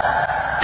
you